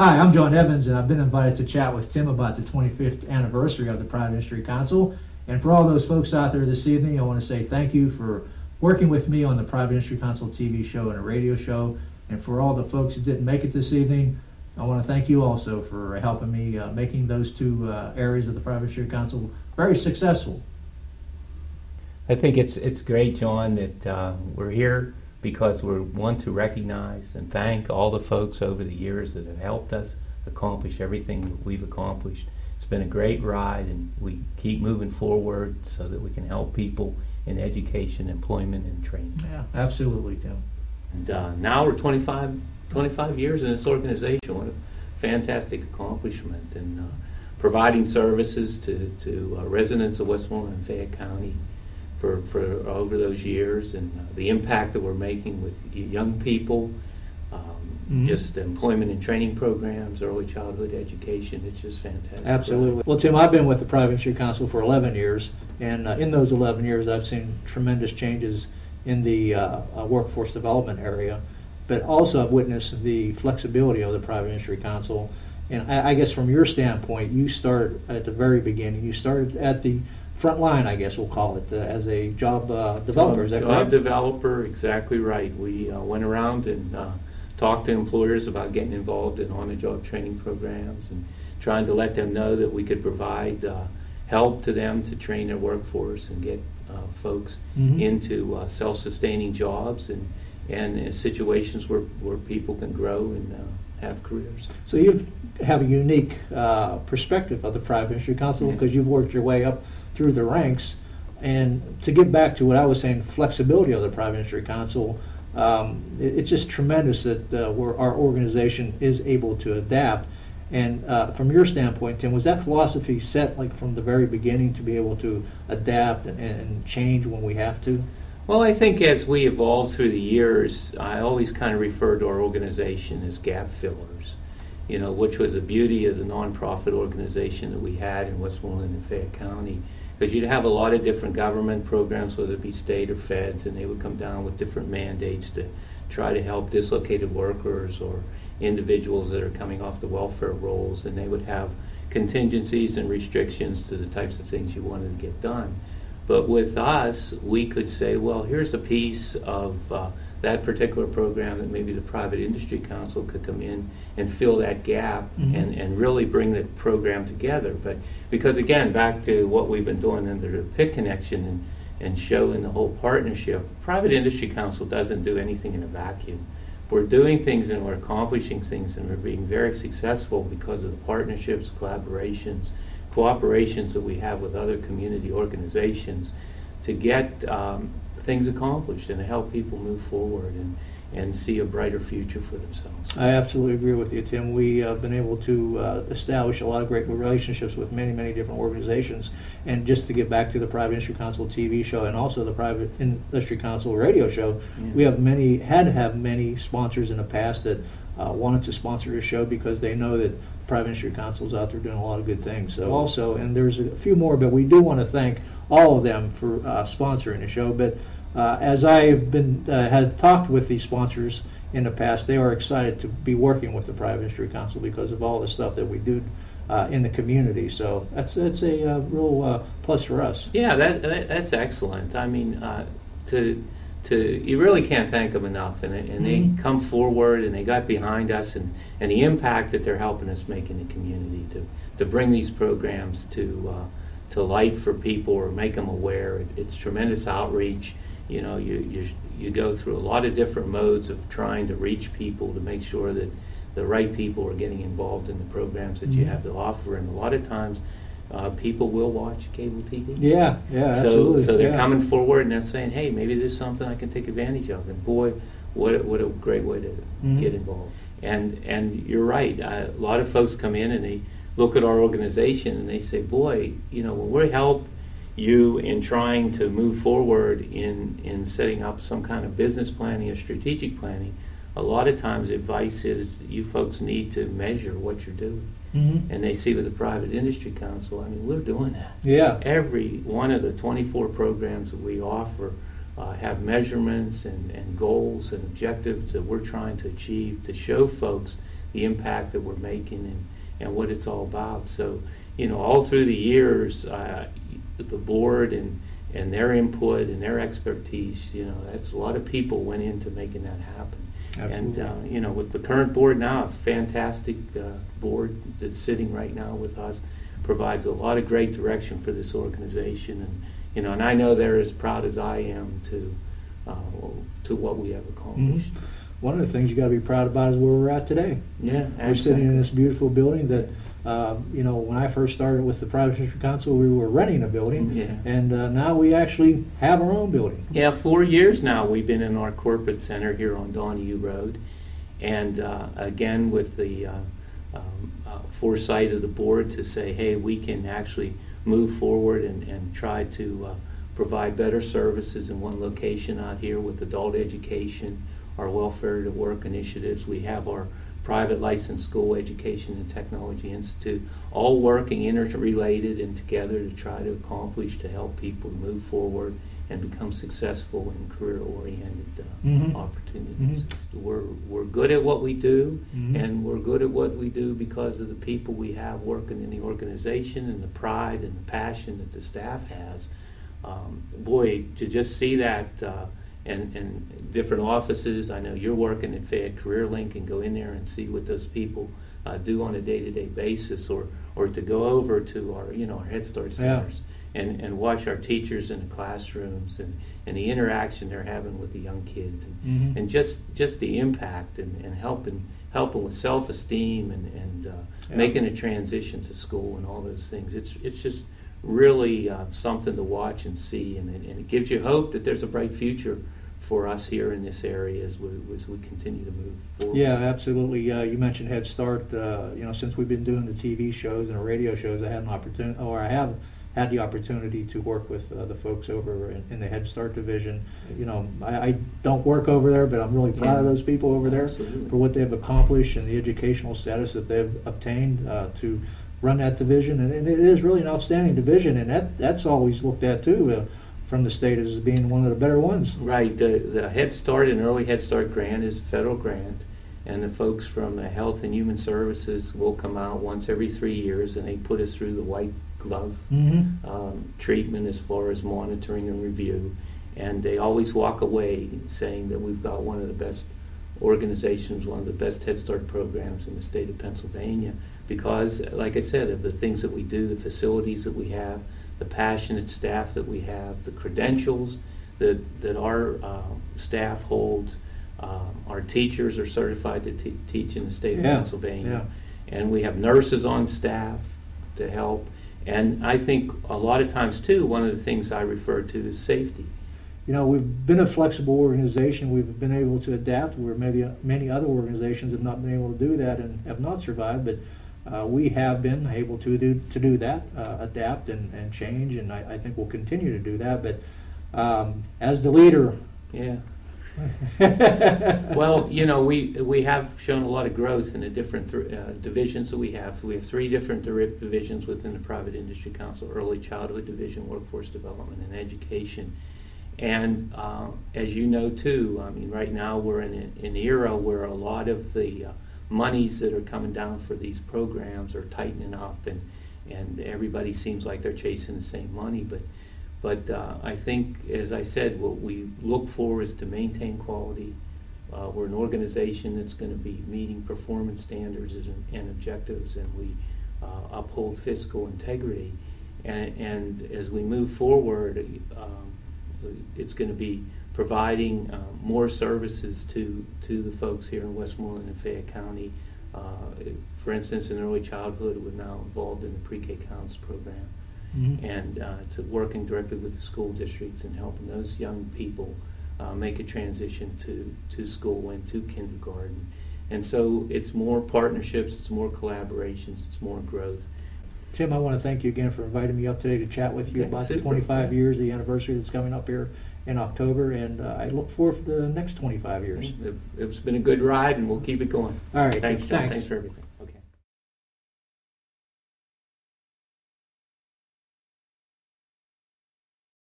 Hi, I'm John Evans, and I've been invited to chat with Tim about the 25th anniversary of the Private Industry Council. And for all those folks out there this evening, I want to say thank you for working with me on the Private Industry Council TV show and a radio show. And for all the folks who didn't make it this evening, I want to thank you also for helping me uh, making those two uh, areas of the Private Industry Council very successful. I think it's it's great, John, that uh, we're here because we want to recognize and thank all the folks over the years that have helped us accomplish everything that we've accomplished. It's been a great ride, and we keep moving forward so that we can help people in education, employment, and training. Yeah, absolutely, Tim. And uh, now we're 25, 25 years in this organization. What a fantastic accomplishment. And uh, providing services to, to uh, residents of Westmoreland and Fayette County for, for over those years and uh, the impact that we're making with young people, um, Mhm. just employment and training programs, early childhood education. It's just fantastic. Absolutely. Well, Tim, I've been with the Private Industry Council for 11 years, and uh, in those 11 years, I've seen tremendous changes in the uh, uh, workforce development area, but also I've witnessed the flexibility of the Private Industry Council. And I, I guess from your standpoint, you start at the very beginning. You started at the front line, I guess we'll call it, uh, as a job uh, developer. Is that Job correct? developer, exactly right. We uh, went around and uh, talked to employers about getting involved in on-the-job training programs and trying to let them know that we could provide uh, help to them to train their workforce and get uh, folks Mhm. into uh, self-sustaining jobs and, and in situations where, where people can grow and uh, have careers. So you have a unique uh, perspective of the Private Industry Council Yeah. because you've worked your way up through the ranks. And to get back to what I was saying, flexibility of the Private Council, um, it- it's just tremendous that uh, our organization is able to adapt. And uh, from your standpoint, Tim, was that philosophy set like from the very beginning to be able to adapt and, and change when we have to? Well, I think as we evolve through the years, I always kind of refer to our organization as gap fillers, you know, which was the beauty of the nonprofit organization that we had in Westmoreland and Fayette County. Because you'd have a lot of different government programs, whether it be state or feds, and they would come down with different mandates to try to help dislocated workers or individuals that are coming off the welfare rolls, and they would have contingencies and restrictions to the types of things you wanted to get done. But with us, we could say, well, here's a piece of uh, that particular program that maybe the private industry council could come in and fill that gap Mhm. and, and really bring the program together. But because again, back to what we've been doing under the PIC connection and, and showing the whole partnership, private industry council doesn't do anything in a vacuum. We're doing things and we're accomplishing things and we're being very successful because of the partnerships, collaborations, cooperations that we have with other community organizations to get um, things accomplished and to help people move forward and, and see a brighter future for themselves. I absolutely agree with you, Tim. We have been able to uh, establish a lot of great relationships with many, many different organizations. And just to get back to the Private Industry Council TV show and also the Private Industry Council radio show, Yeah. we have many, had to have many sponsors in the past that uh, wanted to sponsor the show because they know that Private Industry Council is out there doing a lot of good things. So also, and there's a few more, but we do want to thank all of them for uh, sponsoring the show. But uh, as I've been, uh, had talked with these sponsors in the past, they are excited to be working with the Private Industry Council because of all the stuff that we do uh, in the community. So that's, that's a uh, real uh, plus for us. Yeah, that, that that's excellent. I mean, uh, to to you really can't thank them enough, and they, and they Mhm. come forward and they got behind us, and, and the impact that they're helping us make in the community to to bring these programs to uh, to light for people or make them aware. It, it's tremendous outreach. You know, you you you go through a lot of different modes of trying to reach people to make sure that the right people are getting involved in the programs that you Mhm. have to offer, and a lot of times. Uh, people will watch cable TV. Yeah, yeah, So, absolutely. so they're yeah. coming forward and they're saying, hey, maybe this is something I can take advantage of. And boy, what, a- what a great way to Mhm. get involved. And, and you're right, uh, a lot of folks come in and they look at our organization and they say, boy, you know, when we help you in trying to move forward in, in setting up some kind of business planning or strategic planning, a lot of times advice is you folks need to measure what you're doing. Mhm. And they see with the private industry council, I mean, we're doing that. Yeah. Every one of the 24 programs that we offer uh, have measurements and, and goals and objectives that we're trying to achieve to show folks the impact that we're making and, and what it's all about. So, you know, all through the years, uh, the board and, and their input and their expertise, you know, that's a lot of people went into making that happen. Absolutely. And, uh, you know, with the current board now, a fantastic uh, board that's sitting right now with us, provides a lot of great direction for this organization. And, you know, and I know they're as proud as I am to, uh, to what we have accomplished. One of the things you got to be proud about is where we're at today. Yeah, We're sitting in this beautiful building that, uh, you know, when I first started with the Private Industry Council, we were renting a building. Yeah. And uh, now we actually have our own building. Yeah, four years now we've been in our corporate center here on Donohoe Road. And uh, again, with the uh, um, uh, foresight of the board to say, hey, we can actually move forward and, and try to uh, provide better services in one location out here with adult education, our welfare to work initiatives. We have our private licensed school education and technology institute, all working interrelated and together to try to accomplish to help people move forward and become successful in career-oriented uh, Mhm. opportunities. Mhm. We're, we're good at what we do, Mhm. and we're good at what we do because of the people we have working in the organization and the pride and the passion that the staff has. Um, Boy, to just see that uh, in, in different offices, I know you're working at Fayette Career Link and go in there and see what those people uh, do on a day-to-day basis, or, or to go over to our, you know, our Head Start Yeah. centers and, and watch our teachers in the classrooms and, and the interaction they're having with the young kids and, Mhm. and just just the impact and, and helping helping with self-esteem and, and uh, Yeah. making a transition to school and all those things. It's it's just really uh, something to watch and see, and, it- and it gives you hope that there's a bright future for us here in this area as we, as we continue to move forward. Yeah, absolutely. Uh, you mentioned Head Start. Uh, you know, since we've been doing the TV shows and the radio shows, I had an opportunity, or I have had the opportunity to work with uh, the folks over in, in the Head Start division. You know, I, I don't work over there, but I'm really proud of those people over there Absolutely. for what they've accomplished and the educational status that they've obtained uh, to run that division. And, and it is really an outstanding division, and that that's always looked at too uh, from the state as being one of the better ones. Right, the, the Head Start and Early Head Start grant is a federal grant, and the folks from the Health and Human Services will come out once every three years, and they put us through the white glove Mm-hmm. um, treatment as far as monitoring and review. And they always walk away saying that we've got one of the best organizations, one of the best Head Start programs in the state of Pennsylvania. Because, like I said, of the things that we do, the facilities that we have, the passionate staff that we have, the credentials that, that our uh, staff holds. Um, Our teachers are certified to te- teach in the state of Yeah, Pennsylvania. And we have nurses on staff to help. And I think a lot of times too, one of the things I refer to is safety. You know, we've been a flexible organization. We've been able to adapt where maybe many other organizations have not been able to do that and have not survived. But uh, we have been able to do to do that, uh, adapt and, and change, and I, I think we'll continue to do that. But um, as the leader, Yeah. Well, you know, we, we have shown a lot of growth in the different thr- uh, divisions that we have. So we have three different divisions within the Private Industry Council, Early Childhood Division, Workforce Development, and Education. And uh, as you know too, I mean, right now, we're in an era where a lot of the uh, monies that are coming down for these programs are tightening up, and, and everybody seems like they're chasing the same money, but but uh, I think, as I said, what we look for is to maintain quality. Uh, We're an organization that's going to be meeting performance standards and and objectives, and we uh, uphold fiscal integrity. And and as we move forward, um, it's going to be providing um, more services to, to the folks here in Westmoreland and Fayette County. Uh, For instance, in early childhood, we're now involved in the pre-K counts program Mhm. and uh, to working directly with the school districts and helping those young people uh, make a transition to, to school and to kindergarten. And so it's more partnerships, it's more collaborations, it's more growth. Tim, I want to thank you again for inviting me up today to chat with you Okay, about the 25 years, the anniversary that's coming up here in October, and uh, I look forward to the next 25 years. It- It's been a good ride and we'll keep it going. All right, Thanks, John. thanks. Thanks for everything.